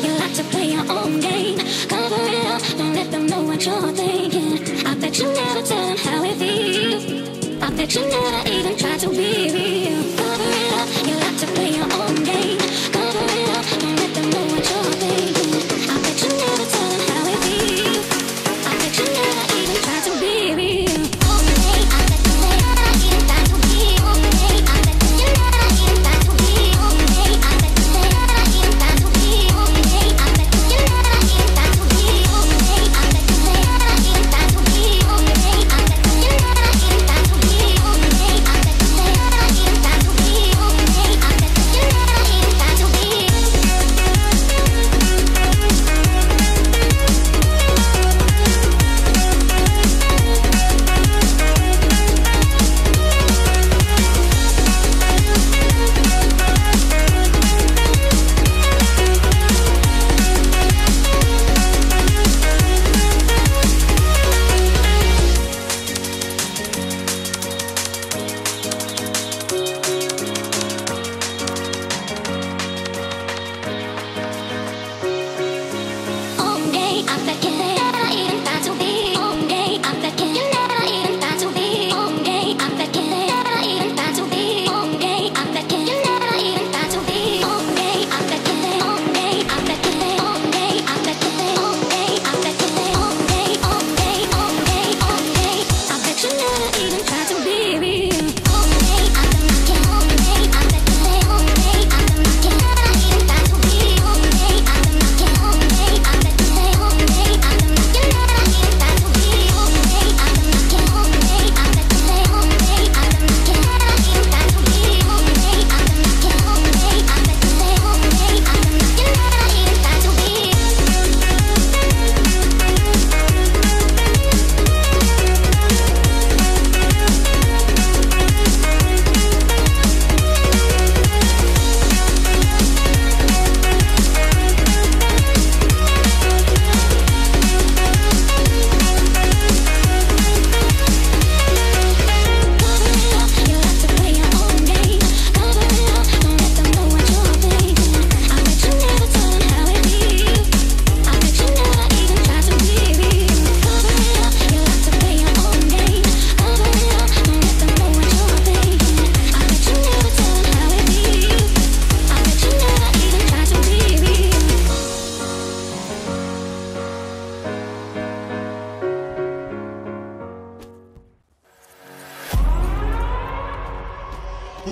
You like to play your own game. Cover it up, don't let them know what you're thinking. I bet you never tell them how it feels. I bet you never even try to be real. Cover it up, you like to play your own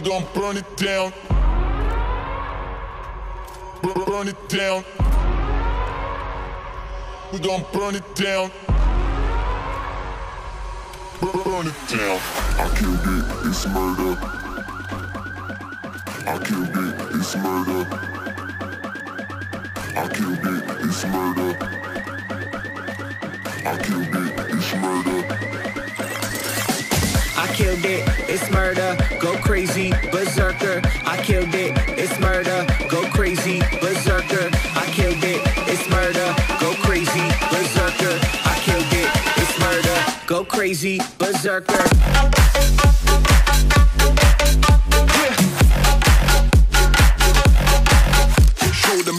I'm gonna burn it down. Burn, burn it down. We gonna burn it down. Burn it down. I killed it, it's murder. I killed it, it's murder. I killed it, it's murder. I killed it, it's murder. I killed it, it's murder, go crazy, berserker. I killed it, it's murder, go crazy, berserker. I killed it, it's murder, go crazy, berserker. I killed it, it's murder, go crazy, berserker. Yeah. Show them.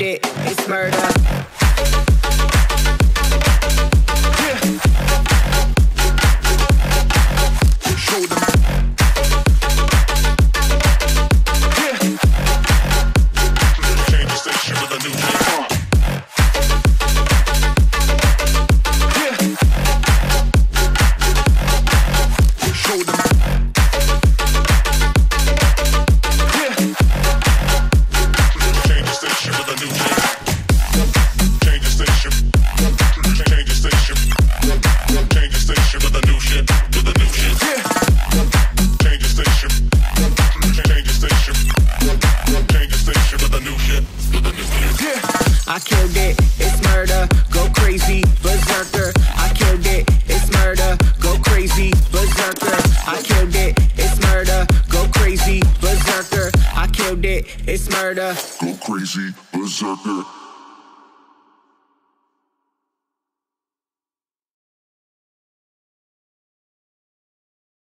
it. It's murder. Murder. Go crazy, berserker.